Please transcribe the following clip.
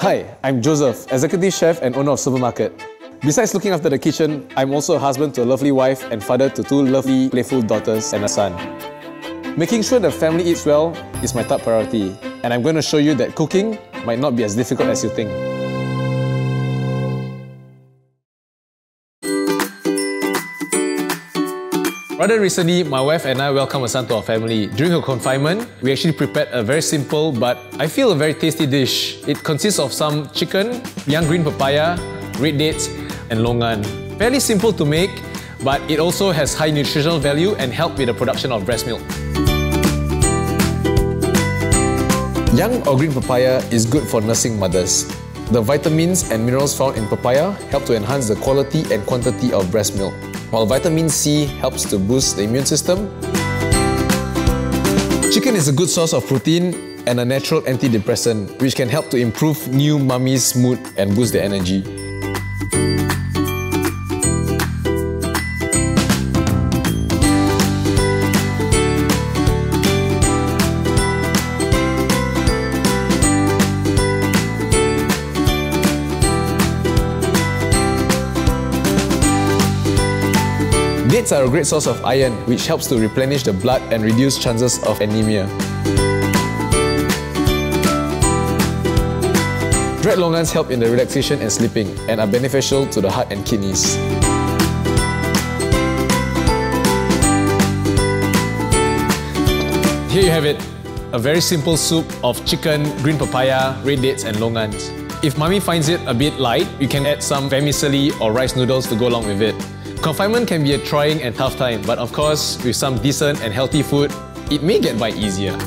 Hi, I'm Joseph, executive chef and owner of SPRMRKT. Besides looking after the kitchen, I'm also a husband to a lovely wife and father to two lovely, playful daughters and a son. Making sure the family eats well is my top priority, and I'm going to show you that cooking might not be as difficult as you think. Rather recently, my wife and I welcomed a son to our family. During her confinement, we actually prepared a very simple but I feel a very tasty dish. It consists of some chicken, young green papaya, red dates, and longan. Fairly simple to make, but it also has high nutritional value and help with the production of breast milk. Young or green papaya is good for nursing mothers. The vitamins and minerals found in papaya help to enhance the quality and quantity of breast milk while vitamin C helps to boost the immune system. Chicken is a good source of protein and a natural antidepressant which can help to improve new mummy's mood and boost their energy. Dates are a great source of iron, which helps to replenish the blood and reduce chances of anemia. Dried longans help in the relaxation and sleeping and are beneficial to the heart and kidneys. Here you have it, a very simple soup of chicken, green papaya, red dates and longans. If mommy finds it a bit light, you can add some vermicelli or rice noodles to go along with it. Confinement can be a trying and tough time, but of course, with some decent and healthy food, it may get by easier.